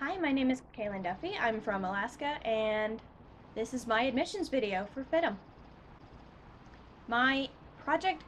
Hi, my name is Kahlan Duffy. I'm from Alaska, and this is my admissions video for FIDM. My project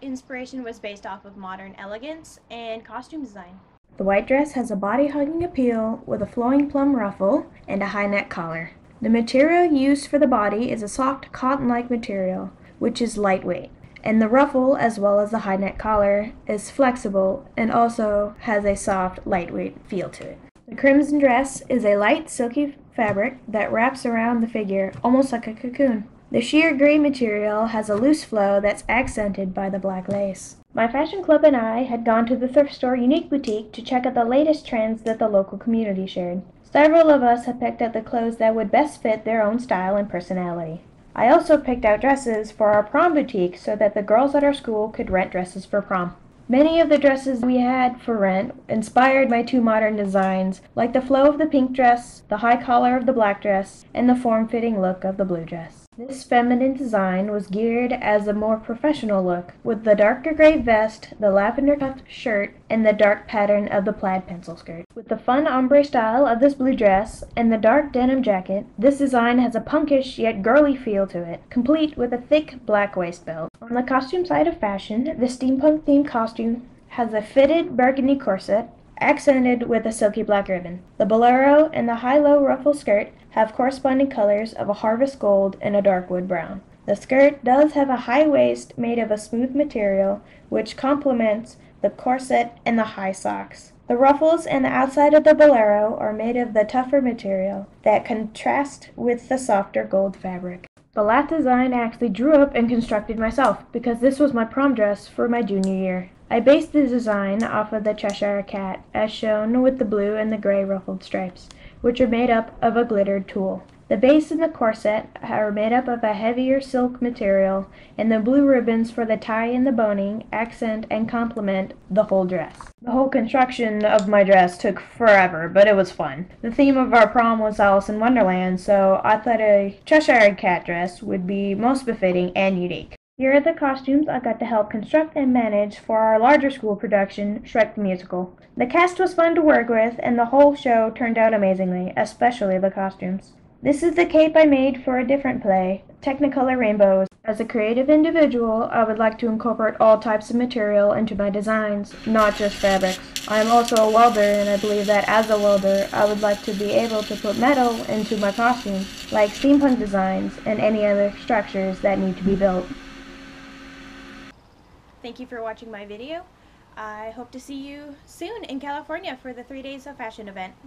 inspiration was based off of modern elegance and costume design. The white dress has a body-hugging appeal with a flowing plum ruffle and a high neck collar. The material used for the body is a soft cotton-like material, which is lightweight. And the ruffle, as well as the high neck collar, is flexible and also has a soft, lightweight feel to it. The crimson dress is a light, silky fabric that wraps around the figure almost like a cocoon. The sheer gray material has a loose flow that's accented by the black lace. My fashion club and I had gone to the thrift store Unique Boutique to check out the latest trends that the local community shared. Several of us had picked out the clothes that would best fit their own style and personality. I also picked out dresses for our prom boutique so that the girls at our school could rent dresses for prom. Many of the dresses we had for rent inspired my two modern designs, like the flow of the pink dress, the high collar of the black dress, and the form-fitting look of the blue dress. This feminine design was geared as a more professional look, with the darker gray vest, the lavender cuffed shirt, and the dark pattern of the plaid pencil skirt. With the fun ombre style of this blue dress and the dark denim jacket, this design has a punkish yet girly feel to it, complete with a thick black waist belt. On the costume side of fashion, the steampunk themed costume has a fitted burgundy corset, accented with a silky black ribbon. The bolero and the high-low ruffle skirt have corresponding colors of a harvest gold and a dark wood brown. The skirt does have a high waist made of a smooth material, which complements the corset and the high socks. The ruffles and the outside of the bolero are made of the tougher material that contrast with the softer gold fabric. The last design I actually drew up and constructed myself because this was my prom dress for my junior year. I based the design off of the Cheshire Cat, as shown with the blue and the gray ruffled stripes, which are made up of a glittered tulle. The base and the corset are made up of a heavier silk material, and the blue ribbons for the tie and the boning accent and complement the whole dress. The whole construction of my dress took forever, but it was fun. The theme of our prom was Alice in Wonderland, so I thought a Cheshire Cat dress would be most befitting and unique. Here are the costumes I got to help construct and manage for our larger school production, Shrek the Musical. The cast was fun to work with, and the whole show turned out amazingly, especially the costumes. This is the cape I made for a different play, Technicolor Rainbows. As a creative individual, I would like to incorporate all types of material into my designs, not just fabrics. I am also a welder, and I believe that as a welder, I would like to be able to put metal into my costumes, like steampunk designs and any other structures that need to be built. Thank you for watching my video. I hope to see you soon in California for the Three Days of Fashion event.